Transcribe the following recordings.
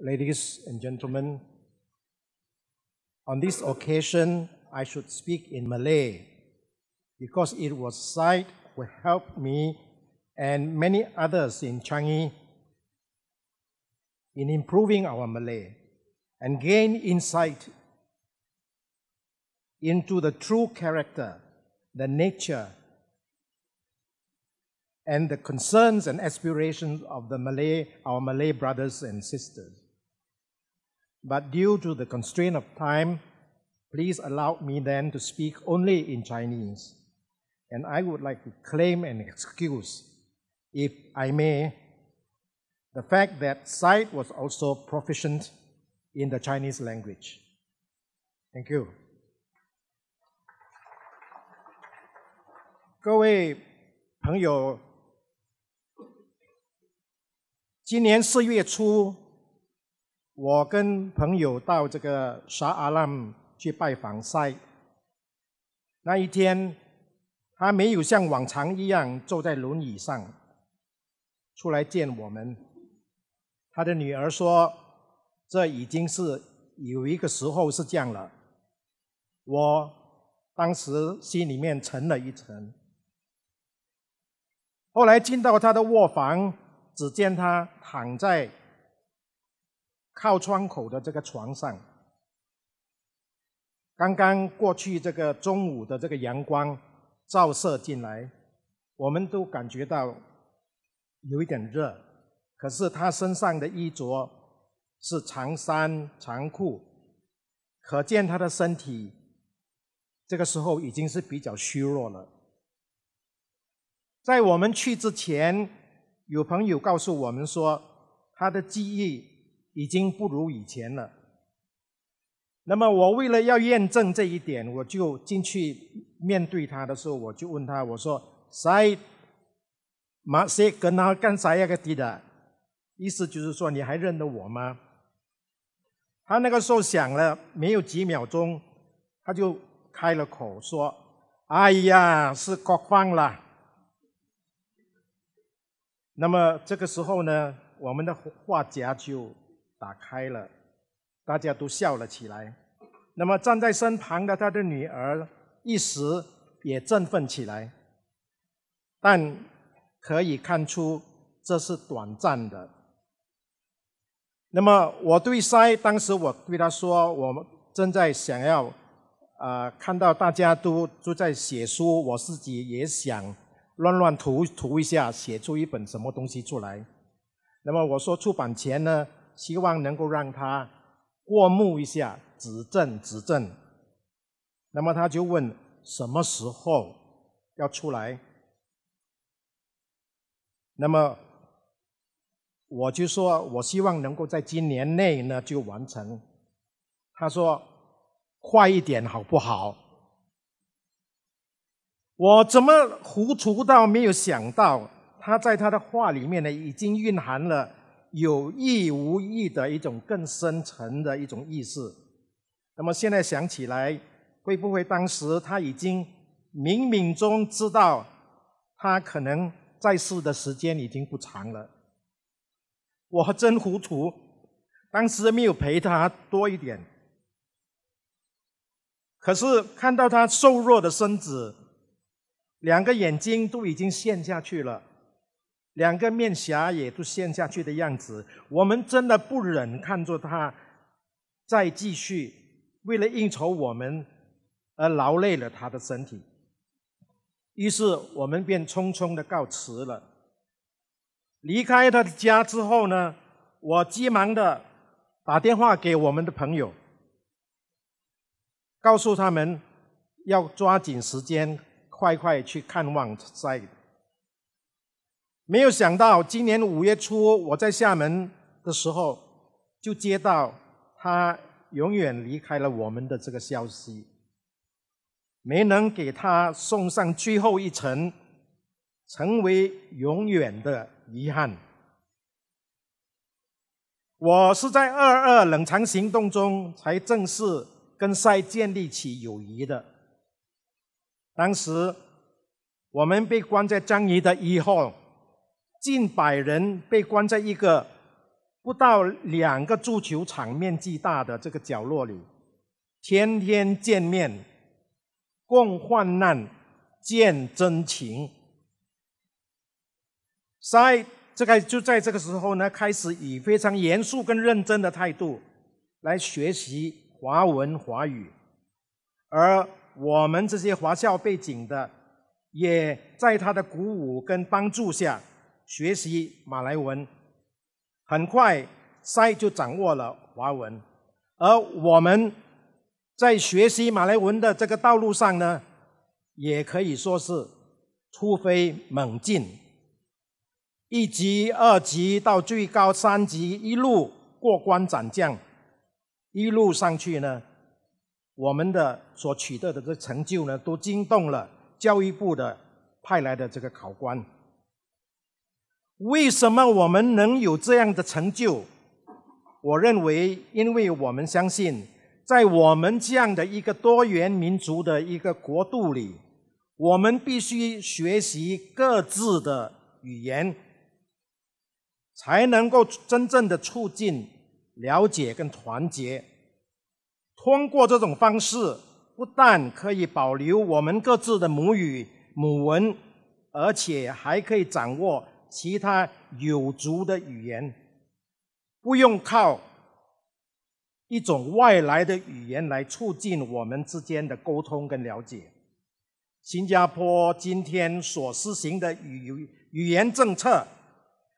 ladies and gentlemen, on this occasion, I should speak in Malay because it was Syed who helped me and many others in Changi in improving our Malay and gain insight into the true character, the nature, and the concerns and aspirations of the Malay, our Malay brothers and sisters. But due to the constraint of time, please allow me then to speak only in Chinese. And I would like to claim and excuse, if I may, the fact that Syed was also proficient in the Chinese language. Thank you. 各位朋友，今年四月初， 我跟朋友到这个沙阿兰去拜访塞。那一天，他没有像往常一样坐在轮椅上出来见我们。他的女儿说：“这已经是有一个时候是这样了。”我当时心里面沉了一沉。后来进到他的卧房，只见他躺在靠窗口的这个床上。刚刚过去这个中午的这个阳光照射进来，我们都感觉到有一点热。可是他身上的衣着是长衫长裤，可见他的身体这个时候已经是比较虚弱了。在我们去之前，有朋友告诉我们说，他的记忆已经不如以前了。那么我为了要验证这一点，我就进去面对他的时候，我就问他，我说：“Say masih kenalkan saya ke tidak？” 意思就是说，你还认得我吗？他那个时候想了没有几秒钟，他就开了口说：“哎呀，是国芳了。”那么这个时候呢，我们的画家就打开了，大家都笑了起来。那么站在身旁的他的女儿一时也振奋起来，但可以看出这是短暂的。那么我对塞当时我对他说，我们正在想要啊，看到大家都都在写书，我自己也想。乱乱涂涂一下，写出一本什么东西出来。那么我说出版前呢，希望能够让他过目一下，指正指正。那么他就问什么时候要出来？那么我就说我希望能够在今年内呢就完成。他说快一点好不好？我怎么糊涂到没有想到，他在他的话里面呢，已经蕴含了有意无意的一种更深层的一种意识。那么现在想起来，会不会当时他已经冥冥中知道，他可能在世的时间已经不长了？我真糊涂，当时没有陪他多一点。可是看到他瘦弱的身子。两个眼睛都已经陷下去了，两个面颊也都陷下去的样子，我们真的不忍看着他再继续为了应酬我们而劳累了他的身体，于是我们便匆匆的告辞了。离开他的家之后呢，我急忙的打电话给我们的朋友，告诉他们要抓紧时间。快快去看望在。没有想到今年五月初我在厦门的时候，就接到他永远离开了我们的这个消息，没能给他送上最后一程，成为永远的遗憾。我是在二二冷藏行动中才正式跟赛建立起友谊的。当时我们被关在樟宜的一号，近百人被关在一个不到两个足球场面积大的这个角落里，天天见面，共患难，见真情。在这个就在这个时候呢，开始以非常严肃跟认真的态度来学习华文华语，而我们这些华校背景的，也在他的鼓舞跟帮助下学习马来文。很快，塞就掌握了华文，而我们在学习马来文的这个道路上呢，也可以说是突飞猛进，一级、二级到最高三级，一路过关斩将，一路上去呢，我们的所取得的这成就呢，都惊动了教育部的派来的这个考官。为什么我们能有这样的成就？我认为，因为我们相信，在我们这样的一个多元民族的一个国度里，我们必须学习各自的语言，才能够真正的促进了解跟团结。通过这种方式，不但可以保留我们各自的母语母文，而且还可以掌握。其他有族的语言，不用靠一种外来的语言来促进我们之间的沟通跟了解。新加坡今天所施行的语语言政策，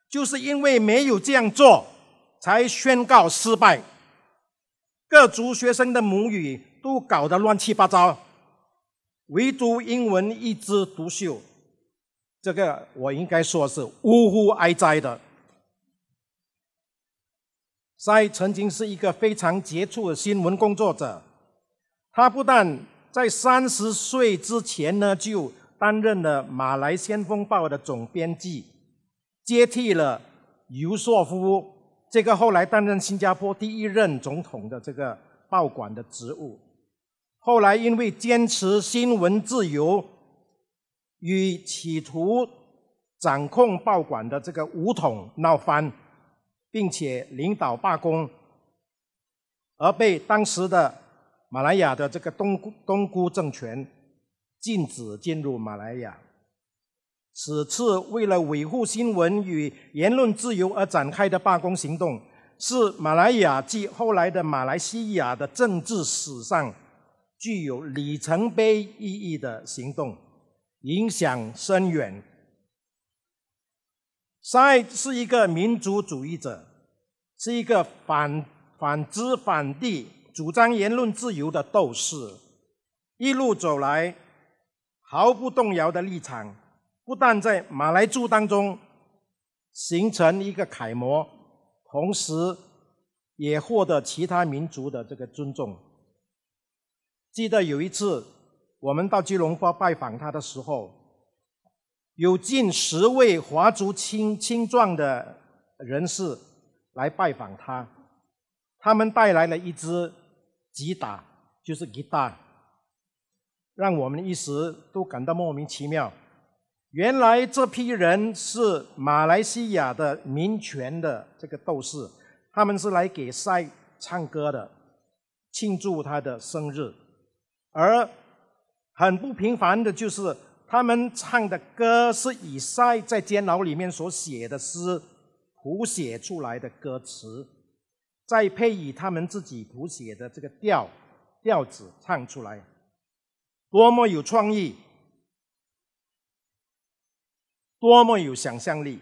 就是因为没有这样做，才宣告失败。各族学生的母语都搞得乱七八糟，唯独英文一枝独秀。这个我应该说是呜呼哀哉的。塞曾经是一个非常杰出的新闻工作者，他不但在三十岁之前呢就担任了《马来先锋报》的总编辑，接替了尤硕夫这个后来担任新加坡第一任总统的这个报馆的职务。后来因为坚持新闻自由。与企图掌控报馆的这个武统闹翻，并且领导罢工，而被当时的马来亚的这个东东姑政权禁止进入马来亚。此次为了维护新闻与言论自由而展开的罢工行动，是马来亚及后来的马来西亚的政治史上具有里程碑意义的行动。影响深远。塞是一个民族主义者，是一个反反资反帝、主张言论自由的斗士。一路走来，毫不动摇的立场，不但在马来族当中形成一个楷模，同时也获得其他民族的这个尊重。记得有一次。我们到吉隆坡拜访他的时候，有近十位华族青青壮的人士来拜访他，他们带来了一支吉打，就是吉他，让我们一时都感到莫名其妙。原来这批人是马来西亚的民权的这个斗士，他们是来给赛唱歌的，庆祝他的生日，而。很不平凡的就是，他们唱的歌是以塞在监牢里面所写的诗谱写出来的歌词，再配以他们自己谱写的这个调调子唱出来，多么有创意，多么有想象力。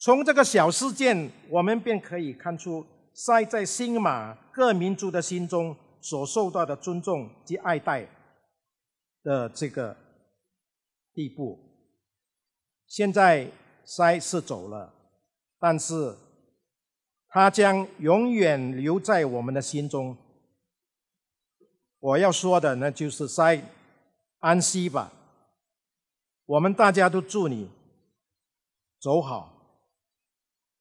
从这个小事件，我们便可以看出塞在新马各民族的心中所受到的尊重及爱戴。的这个地步，现在塞是走了，但是他将永远留在我们的心中。我要说的呢，就是塞安息吧，我们大家都祝你走好，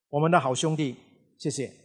我们的好兄弟，谢谢。